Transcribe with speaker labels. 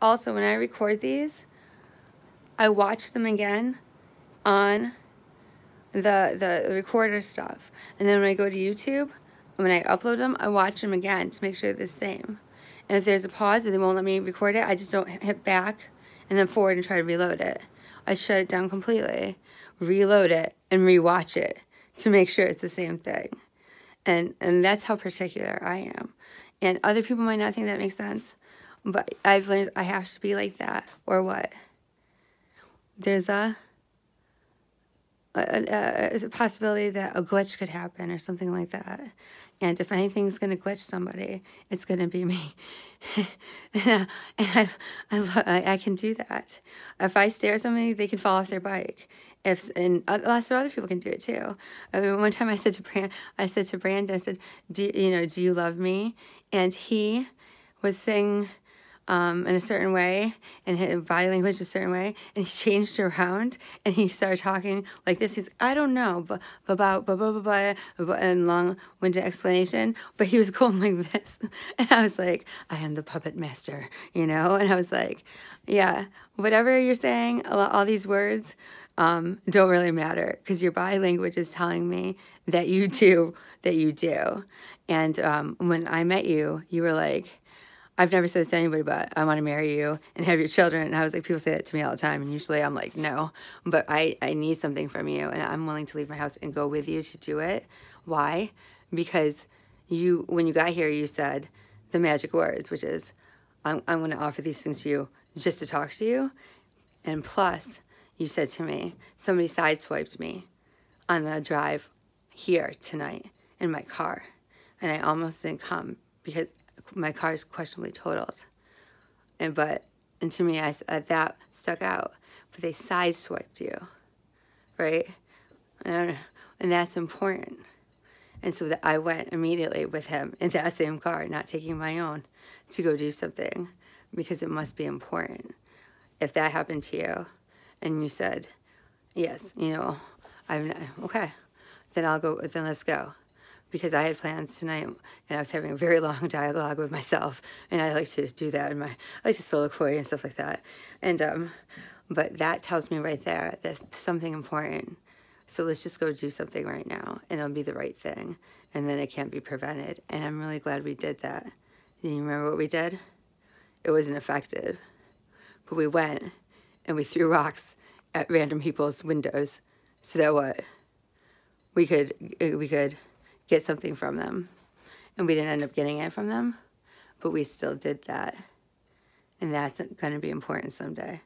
Speaker 1: also when I record these, I watch them again on the the recorder stuff. And then when I go to YouTube, when I upload them, I watch them again to make sure they're the same. And if there's a pause or they won't let me record it, I just don't hit back and then forward and try to reload it. I shut it down completely, reload it, and rewatch it to make sure it's the same thing. And and that's how particular I am. And other people might not think that makes sense, but I've learned I have to be like that or what? There's a a, a, a possibility that a glitch could happen or something like that. And if anything's going to glitch somebody, it's going to be me. and, I, I, I, can do that. If I stare at somebody, they can fall off their bike. If and lots of other people can do it too. I mean, one time I said to Brand, I said to Brandon, I said, "Do you know? Do you love me?" And he was saying um, in a certain way and his body language a certain way and he changed around and he started talking like this. He's i don't know but about blah, blah, blah, blah, blah, and long-winded explanation. But he was going like this. And i was like i am the puppet master you know? And i was like yeah whatever you're saying all these words um, don't really matter because your body language is telling me that you do that you do. And um, when i met you you were like I've never said this to anybody, but I want to marry you and have your children. And I was like, people say that to me all the time. And usually I'm like, no, but I, I need something from you. And I'm willing to leave my house and go with you to do it. Why? Because you, when you got here, you said the magic words, which is, I'm, I'm going to offer these things to you just to talk to you. And plus, you said to me, somebody sideswiped me on the drive here tonight in my car. And I almost didn't come because my car is questionably totaled. And but and to me, I, uh, that stuck out. But they sideswiped you, right? And, and that's important. And so that I went immediately with him in that same car, not taking my own, to go do something because it must be important. If that happened to you, and you said, "Yes, you know, I'm okay," then I'll go. Then let's go because I had plans tonight and I was having a very long dialogue with myself and I like to do that in my I like to soliloquy and stuff like that. And um but that tells me right there that something important. So let's just go do something right now and it'll be the right thing and then it can't be prevented. And I'm really glad we did that. Do you remember what we did? It wasn't effective. But we went and we threw rocks at random people's windows. So that what? We could we could get something from them. And we didn't end up getting it from them, but we still did that. And that's going to be important someday.